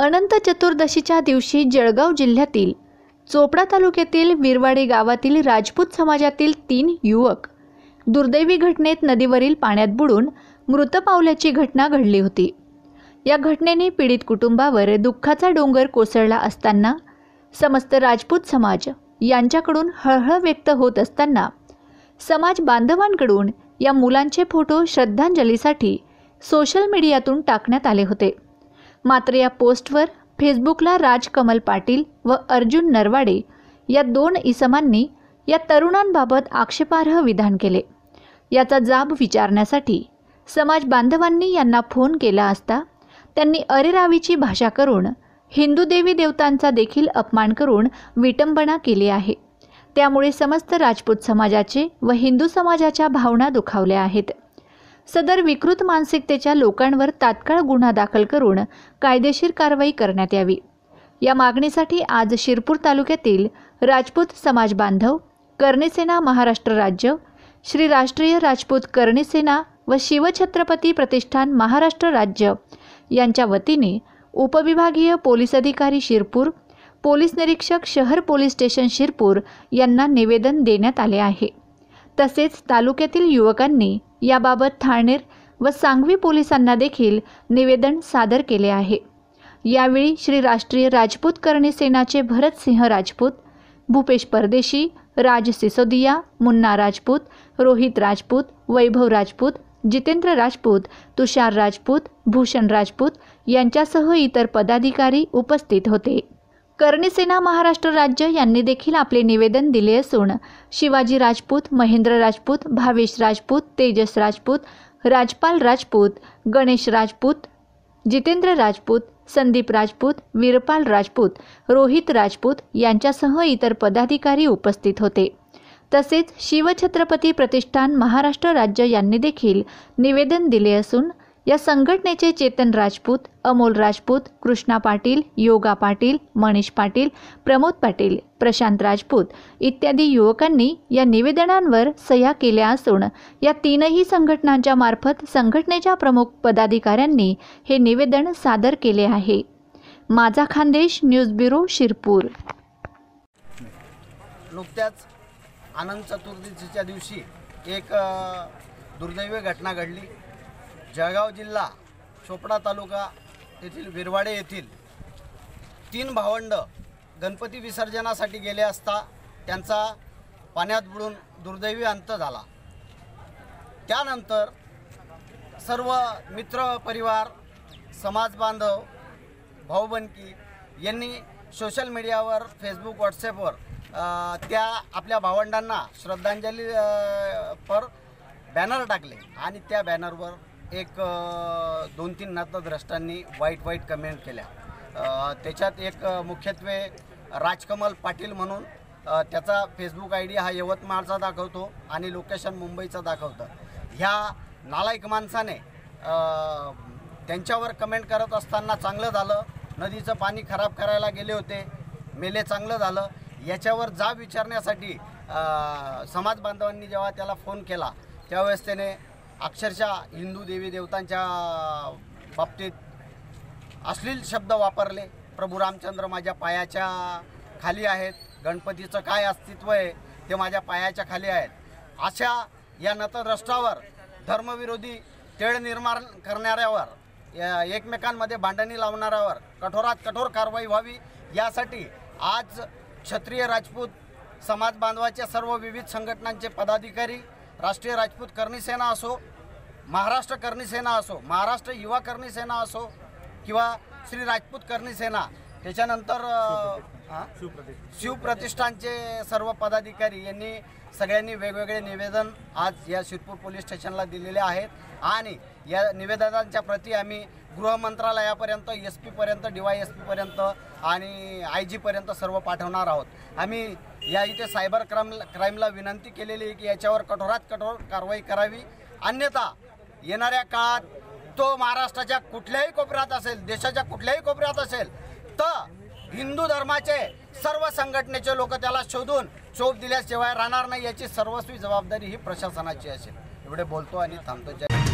अनंत चतुर्दशीच्या दिवशी जळगाव जिल्ह्यातील चोपडा तालुक्यातील विरवाडी गावातील राजपूत समाजातील तीन युवक दुर्दैवी घटनेत नदीवरील पाण्यात बुडून मृत पावल्याची घटना घडली होती. या घटनेने पीडित कुटुंबावर दुःखाचा डोंगर कोसळला असताना समस्त राजपूत समाज यांच्याकडून हळहळ व्यक्त होत असताना समाज बांधवांकडून या मुलांचे फोटो श्रद्धांजलीसाठी सोशल मीडियातून टाकण्यात आले होते. मात्र या पोस्टवर फेसबुकला राजकमल पाटील व अर्जुन नरवाडे या दोन इसमांनी या तरुणांबाबत आक्षेपार्ह विधान केले. याचा जाब विचारण्यासाठी समाज बांधवांनी यांना फोन केला असता त्यांनी अरेरावीची भाषा करून हिंदू देवी देवतांचा देखील अपमान करून विटंबना केली आहे. त्यामुळे समस्त राजपूत समाजाचे व हिंदू समाजाच्या भावना दुखावल्या आहेत. सदर विकृत मानसिकतेच्या लोकांवर तात्काळ गुन्हा दाखल करून कायदेशीर कारवाई करण्यात यावी. या मागणीसाठी आज शिरपूर तालुक्यातील राजपूत समाज बांधव कर्णसेना महाराष्ट्र राज्य श्री राष्ट्रीय राजपूत कर्णीसेना व शिवछत्रपती प्रतिष्ठान महाराष्ट्र राज्य यांच्या वतीने उपविभागीय पोलीस अधिकारी शिरपूर पोलीस निरीक्षक शहर पोलीस स्टेशन शिरपूर यांना निवेदन देण्यात आले आहे. तसेच तालुक्यातील युवकांनी याबाबत ठाणेर व सांगवी पोलिसांना देखील निवेदन सादर केले आहे. यावेळी श्री राष्ट्रीय राजपूत करणी सेनाचे भरतसिंह राजपूत भूपेश परदेशी राज सिसोदिया मुन्ना राजपूत रोहित राजपूत वैभव राजपूत जितेंद्र राजपूत तुषार राजपूत भूषण राजपूत यांच्यासह इतर पदाधिकारी उपस्थित होते. कर्णीसेना महाराष्ट्र राज्य यांनी देखील आपले निवेदन दिले असून शिवाजी राजपूत महेंद्र राजपूत भावेश राजपूत तेजस राजपूत राजपाल राजपूत गणेश राजपूत जितेंद्र राजपूत संदीप राजपूत वीरपाल राजपूत रोहित राजपूत यांच्यासह इतर पदाधिकारी उपस्थित होते. तसेच शिवछत्रपती प्रतिष्ठान महाराष्ट्र राज्य यांनी देखील निवेदन दिले असून या संघटनेचे चेतन राजपूत अमोल राजपूत कृष्णा पाटील योगा पाटील मनीष पाटील प्रमोद पाटील प्रशांत राजपूत इत्यादी युवकांनी या निवेदनांवर सह्या केल्या असून या तीनही संघटनांच्या मार्फत संघटनेच्या प्रमुख पदाधिकाऱ्यांनी हे निवेदन सादर केले आहे. माझा खानदेश न्यूज ब्युरो शिरपूर. नुकत्याच आनंद चतुर्दशीच्या दिवशी एक दुर्दैवी घटना घडली. जळगाव जिल्हा चोपडा तालुका येथील विरवाडे येथील तीन भावंड गणपती विसर्जनासाठी गेले असता त्यांचा पाण्यात बुडून दुर्दैवी अंत झाला. त्यानंतर सर्व मित्र परिवार समाज बांधव भाऊबंदकी यांनी सोशल मीडियावर फेसबुक व्हॉट्सॲपवर त्या आपल्या भावंडांना श्रद्धांजली पर बॅनर टाकले आणि त्या बॅनरवर एक दोन तीन नातद्रष्टांनी वाईट वाईट कमेंट केल्या. त्याच्यात एक मुख्यत्वे राजकमल पाटील म्हणून त्याचा फेसबुक आय डी हा यवतमाळचा दाखवतो आणि लोकेशन मुंबईचा दाखवतं. ह्या नालायक माणसाने त्यांच्यावर कमेंट करत असताना चांगलं झालं. नदीचं पाणी खराब करायला गेले होते. मेले चांगलं झालं. याच्यावर जाब विचारण्यासाठी समाज बांधवांनी जेव्हा त्याला फोन केला त्यावेळेस त्याने अक्षरशः हिंदू देवी देवतांच्या बाबतीत अश्लील शब्द वापरले. प्रभू रामचंद्र माझ्या पायाच्या खाली आहेत. गणपतीचं काय अस्तित्व आहे ते माझ्या पायाच्या खाली आहेत. अशा या नतद्रष्टावर धर्मविरोधी तेढ निर्माण करणाऱ्यावर या एकमेकांमध्ये भांडणी लावणाऱ्यावर कठोरात कठोर कारवाई व्हावी यासाठी आज क्षत्रिय राजपूत समाज बांधवाच्या सर्व विविध संघटनांचे पदाधिकारी राष्ट्रीय राजपूत करणी सेना असो महाराष्ट्र करणी सेना असो महाराष्ट्र युवा करणी सेना असो किंवा श्री राजपूत करणी सेना त्याच्यानंतर? शिवप्रतिष्ठानचे सर्व पदाधिकारी यांनी सगळ्यांनी वेगवेगळे निवेदन आज या शिरपूर पोलीस स्टेशनला दिलेले आहेत. आणि या निवेदनांच्या प्रती आम्ही गृह मंत्रालयापर्यंत एस पीपर्यंत डी वाय एस पीपर्यंत आणि आय जीपर्यंत सर्व पाठवणार आहोत. आम्ही या इथे सायबर क्राईम क्राईमला विनंती केलेली आहे की याच्यावर कठोरात कठोर कारवाई करावी. अन्यथा येणाऱ्या काळात तो महाराष्ट्राच्या कुठल्याही कोपऱ्यात असेल देशाच्या कुठल्याही कोपऱ्यात असेल तर हिंदू धर्माचे सर्व संघटनेचे लोक त्याला शोधून चोप दिल्याशिवाय राहणार नाही याची सर्वस्वी जबाबदारी ही प्रशासनाची असेल. एवढे बोलतो आणि थांबतो. जय